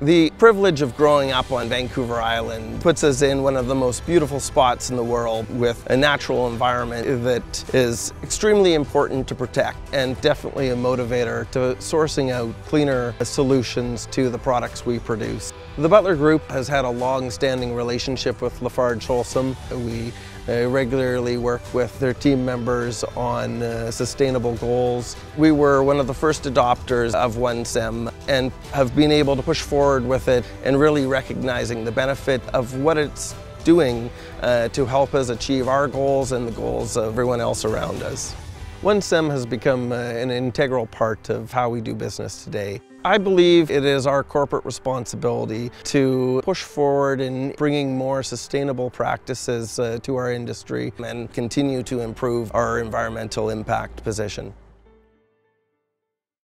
The privilege of growing up on Vancouver Island puts us in one of the most beautiful spots in the world with a natural environment that is extremely important to protect and definitely a motivator to sourcing out cleaner solutions to the products we produce. The Butler Group has had a long-standing relationship with Lafarge Holcim. We uh, regularly work with their team members on uh, sustainable goals. We were one of the first adopters of OneCem and have been able to push forward with it and really recognizing the benefit of what it's doing uh, to help us achieve our goals and the goals of everyone else around us. OneCem has become uh, an integral part of how we do business today. I believe it is our corporate responsibility to push forward in bringing more sustainable practices uh, to our industry and continue to improve our environmental impact position.